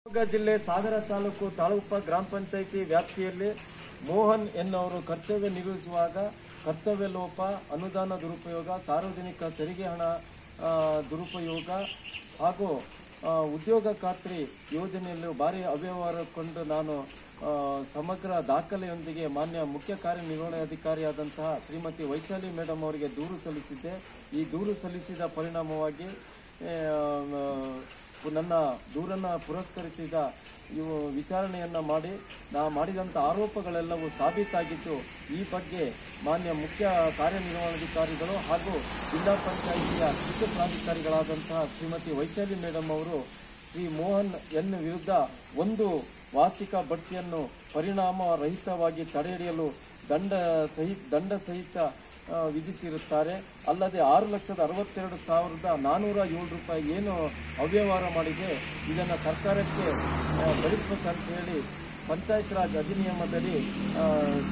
ಶಿವಮೊಗ್ಗ ಜಿಲ್ಲೆ ಸಾಗರ ತಾಲೂಕು ತಾಳುಪ್ಪ ಗ್ರಾಮ ಪಂಚಾಯಿತಿ ವ್ಯಾಪ್ತಿಯಲ್ಲಿ ಮೋಹನ್ ಎನ್ನುವರು ಕರ್ತವ್ಯ ನಿರ್ವಹಿಸುವಾಗ ಕರ್ತವ್ಯ ಲೋಪ, ಅನುದಾನ ದುರುಪಯೋಗ, ಸಾರ್ವಜನಿಕ ತೆರಿಗೆ ಹಣ ದುರುಪಯೋಗ ಹಾಗೂ ಉದ್ಯೋಗ ಖಾತ್ರಿ ಯೋಜನೆಯಲ್ಲಿ ಭಾರಿ ಅವ್ಯವಹಾರ ಕೊಂಡು ನಾನು ಸಮಗ್ರ ದಾಖಲೆಯೊಂದಿಗೆ ಮಾನ್ಯ ಮುಖ್ಯ ಕಾರ್ಯನಿರ್ವಹಣಾಧಿಕಾರಿಯಾದಂತಹ ಶ್ರೀಮತಿ ವೈಶಾಲಿ ಮೇಡಮ್ ಅವರಿಗೆ ದೂರು ಸಲ್ಲಿಸಿದ್ದೆ. ಈ ದೂರು ಸಲ್ಲಿಸಿದ ಪರಿಣಾಮವಾಗಿ ನನ್ನ ದೂರನ್ನು ಪುರಸ್ಕರಿಸಿದ ಇವು ವಿಚಾರಣೆಯನ್ನು ಮಾಡಿ, ನಾ ಮಾಡಿದಂಥ ಆರೋಪಗಳೆಲ್ಲವೂ ಸಾಬೀತಾಗಿದ್ದು, ಈ ಬಗ್ಗೆ ಮಾನ್ಯ ಮುಖ್ಯ ಕಾರ್ಯನಿರ್ವಹಣಾಧಿಕಾರಿಗಳು ಹಾಗೂ ಜಿಲ್ಲಾ ಪಂಚಾಯಿತಿಯ ಕೃಷಿ ಪ್ರಾಧಿಕಾರಿಗಳಾದಂತಹ ಶ್ರೀಮತಿ ವೈಶಾಲಿ ಮೇಡಮ್ ಅವರು ಶ್ರೀ ಮೋಹನ್ ಎನ್ ವಿರುದ್ಧ ಒಂದು ವಾರ್ಷಿಕ ಬಡ್ತಿಯನ್ನು ಪರಿಣಾಮ ರಹಿತವಾಗಿ ತಡೆಹಿಡಿಯಲು ದಂಡ ಸಹಿತ ದಂಡ ಸಹಿತ ವಿಧಿಸಿರುತ್ತಾರೆ ಅಲ್ಲದೆ ಆರು ಲಕ್ಷದ ಅರವತ್ತೆರಡು ಸಾವಿರದ ನಾನೂರ ಏಳು ರೂಪಾಯಿ ಏನು ಅವ್ಯವಹಾರ ಮಾಡಿದೆ, ಇದನ್ನು ಸರ್ಕಾರಕ್ಕೆ ಭರಿಸಬೇಕಂತ ಹೇಳಿ ಪಂಚಾಯತ್ ರಾಜ್ ಅಧಿನಿಯಮದಲ್ಲಿ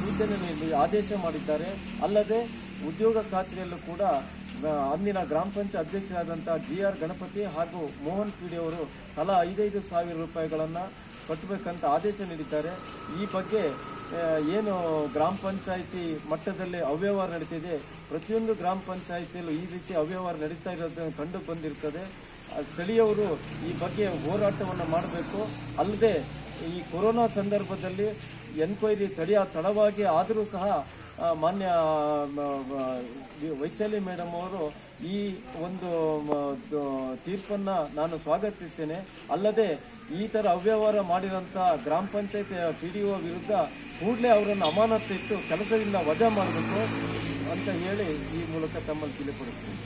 ಸೂಚನೆ ನೀಡಿ ಆದೇಶ ಮಾಡಿದ್ದಾರೆ. ಅಲ್ಲದೆ ಉದ್ಯೋಗ ಖಾತ್ರಿಯಲ್ಲೂ ಕೂಡ ಅಂದಿನ ಗ್ರಾಮ ಪಂಚಾಯತ್ ಅಧ್ಯಕ್ಷರಾದಂಥ ಜಿ ಆರ್ ಗಣಪತಿ ಹಾಗೂ ಮೋಹನ್ ಪಿಡಿ ಅವರು ತಲಾ ಐದೈದು ಸಾವಿರ ರೂಪಾಯಿಗಳನ್ನು ಕಟ್ಟಬೇಕಂತ ಆದೇಶ ನೀಡಿದ್ದಾರೆ. ಈ ಬಗ್ಗೆ ಏನು ಗ್ರಾಮ ಪಂಚಾಯಿತಿ ಮಟ್ಟದಲ್ಲಿ ಅವ್ಯವಹಾರ ನಡೀತಿದೆ. ಪ್ರತಿಯೊಂದು ಗ್ರಾಮ ಪಂಚಾಯಿತಿಯಲ್ಲೂ ಈ ರೀತಿ ಅವ್ಯವಹಾರ ನಡೀತಾ ಇರೋದನ್ನು ಕಂಡು ಬಂದಿರ್ತದೆ. ಸ್ಥಳೀಯವರು ಈ ಬಗ್ಗೆ ಹೋರಾಟವನ್ನು ಮಾಡಬೇಕು. ಅಲ್ಲದೆ ಈ ಕೊರೋನಾ ಸಂದರ್ಭದಲ್ಲಿ ಎನ್ಕ್ವೈರಿ ತಡೆಯ ತಡವಾಗಿ ಆದರೂ ಸಹ ಮಾನ್ಯ ವೈಶಾಲಿ ಮೇಡಮ್ ಅವರು ಈ ಒಂದು ತೀರ್ಪನ್ನು ನಾನು ಸ್ವಾಗತಿಸ್ತೇನೆ. ಅಲ್ಲದೆ ಈ ಥರ ಅವ್ಯವಹಾರ ಮಾಡಿರೋಂಥ ಗ್ರಾಮ ಪಂಚಾಯತ್ ಪಿ ಡಿ ಒ ವಿರುದ್ಧ ಕೂಡಲೇ ಅವರನ್ನು ಅಮಾನತ್ತು ಇಟ್ಟು ಕೆಲಸದಿಂದ ವಜಾ ಮಾಡಬೇಕು ಅಂತ ಹೇಳಿ ಈ ಮೂಲಕ ತಮ್ಮಲ್ಲಿ ತಿಳಿಪಡಿಸ್ತೀನಿ